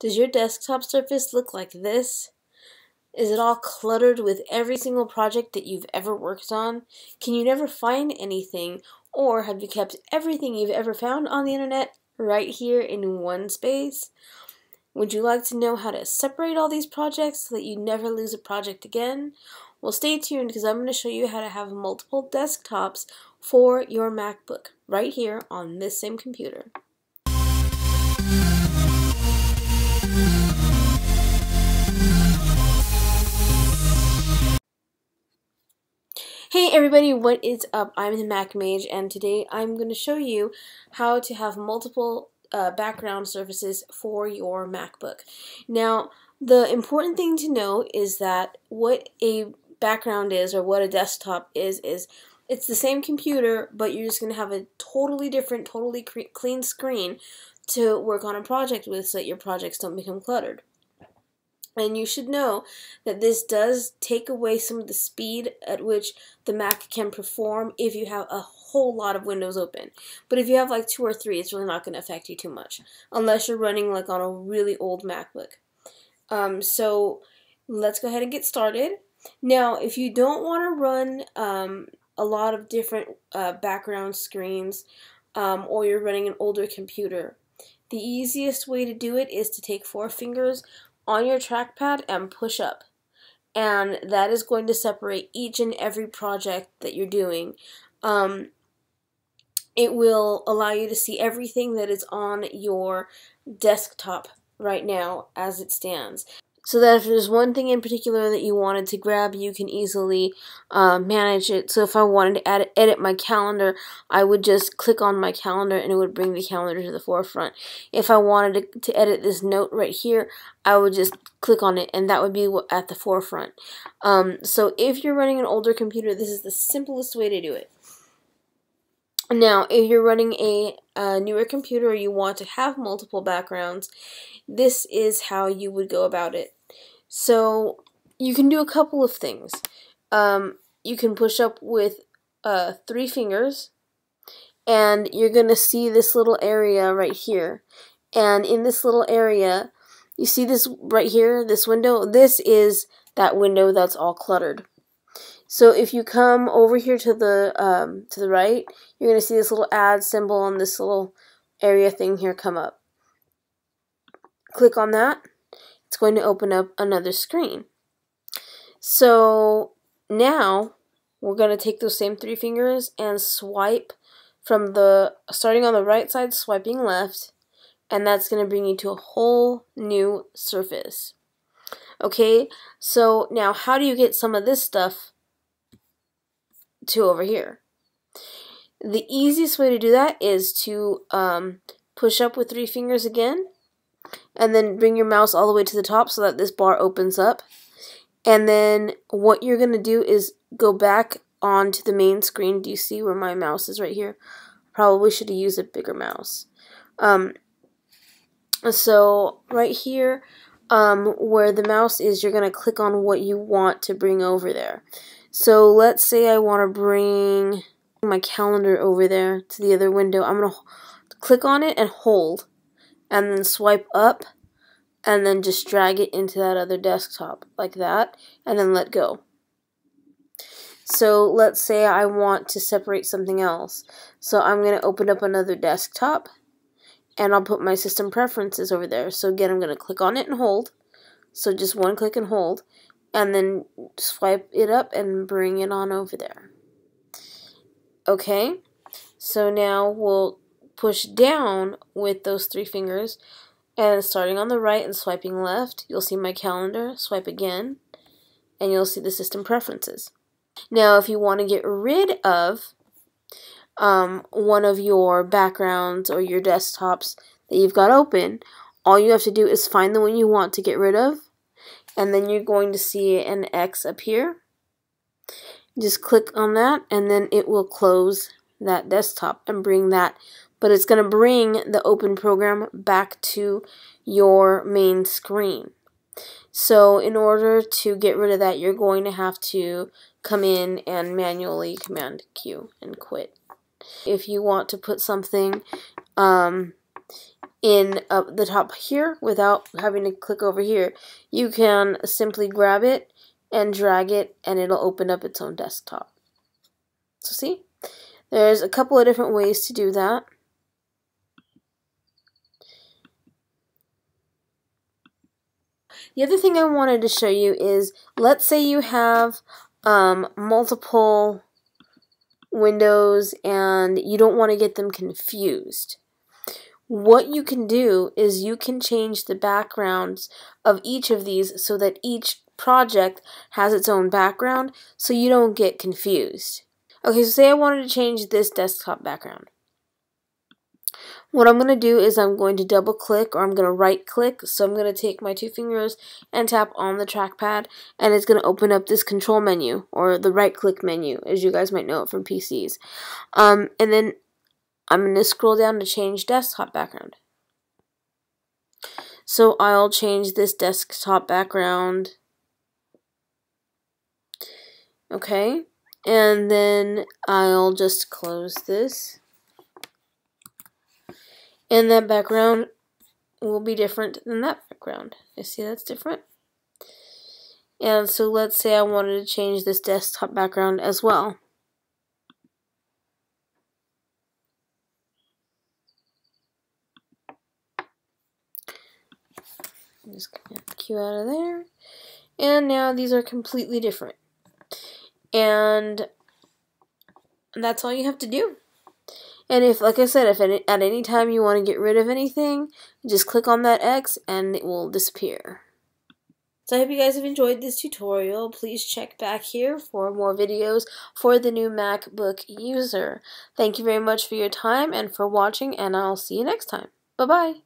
Does your desktop surface look like this? Is it all cluttered with every single project that you've ever worked on? Can you never find anything? Or have you kept everything you've ever found on the internet right here in one space? Would you like to know how to separate all these projects so that you never lose a project again? Well, stay tuned because I'm going to show you how to have multiple desktops for your MacBook right here on this same computer. Hey everybody, what is up? I'm the Mac Mage and today I'm going to show you how to have multiple uh, background surfaces for your MacBook. Now, the important thing to know is that what a background is or what a desktop is is it's the same computer but you're just going to have a totally different, totally clean screen to work on a project with so that your projects don't become cluttered. And you should know that this does take away some of the speed at which the Mac can perform if you have a whole lot of windows open. But if you have like two or three, it's really not going to affect you too much. Unless you're running like on a really old MacBook. Um, so let's go ahead and get started. Now, if you don't want to run um, a lot of different uh, background screens um, or you're running an older computer, the easiest way to do it is to take four fingers on your trackpad and push up. And that is going to separate each and every project that you're doing. Um, it will allow you to see everything that is on your desktop right now as it stands so that if there's one thing in particular that you wanted to grab, you can easily uh, manage it. So if I wanted to add, edit my calendar, I would just click on my calendar and it would bring the calendar to the forefront. If I wanted to, to edit this note right here, I would just click on it and that would be at the forefront. Um, so if you're running an older computer, this is the simplest way to do it. Now, if you're running a, a, newer computer or you want to have multiple backgrounds, this is how you would go about it. So you can do a couple of things. Um, you can push up with uh, three fingers, and you're going to see this little area right here. And in this little area, you see this right here, this window? This is that window that's all cluttered. So if you come over here to the um, to the right, you're going to see this little add symbol on this little area thing here come up. Click on that it's going to open up another screen. So now we're going to take those same three fingers and swipe from the, starting on the right side, swiping left, and that's going to bring you to a whole new surface. Okay, so now how do you get some of this stuff to over here? The easiest way to do that is to um, push up with three fingers again and then bring your mouse all the way to the top so that this bar opens up. And then what you're going to do is go back onto the main screen. Do you see where my mouse is right here? Probably should have used a bigger mouse. Um, so right here um, where the mouse is, you're going to click on what you want to bring over there. So let's say I want to bring my calendar over there to the other window. I'm going to click on it and hold and then swipe up and then just drag it into that other desktop like that and then let go. So let's say I want to separate something else. So I'm going to open up another desktop and I'll put my system preferences over there. So again, I'm going to click on it and hold. So just one click and hold and then swipe it up and bring it on over there. Okay, so now we'll push down with those three fingers and starting on the right and swiping left, you'll see my calendar, swipe again, and you'll see the system preferences. Now, if you want to get rid of um, one of your backgrounds or your desktops that you've got open, all you have to do is find the one you want to get rid of, and then you're going to see an X up here. Just click on that, and then it will close that desktop and bring that but it's going to bring the open program back to your main screen. So in order to get rid of that, you're going to have to come in and manually command Q and quit. If you want to put something um, in uh, the top here without having to click over here. You can simply grab it and drag it and it'll open up its own desktop. So see, there's a couple of different ways to do that. The other thing I wanted to show you is, let's say you have um, multiple windows and you don't want to get them confused. What you can do is you can change the backgrounds of each of these so that each project has its own background so you don't get confused. Okay, so say I wanted to change this desktop background. What I'm going to do is I'm going to double click or I'm going to right click. So I'm going to take my two fingers and tap on the trackpad and it's going to open up this control menu or the right click menu as you guys might know it from PCs. Um, and then I'm going to scroll down to change desktop background. So I'll change this desktop background. Okay. And then I'll just close this and that background will be different than that background. You see that's different? And so let's say I wanted to change this desktop background as well. Just get the Q out of there. And now these are completely different. And that's all you have to do. And if, like I said, if at any time you want to get rid of anything, just click on that X and it will disappear. So I hope you guys have enjoyed this tutorial. Please check back here for more videos for the new MacBook user. Thank you very much for your time and for watching, and I'll see you next time. Bye-bye.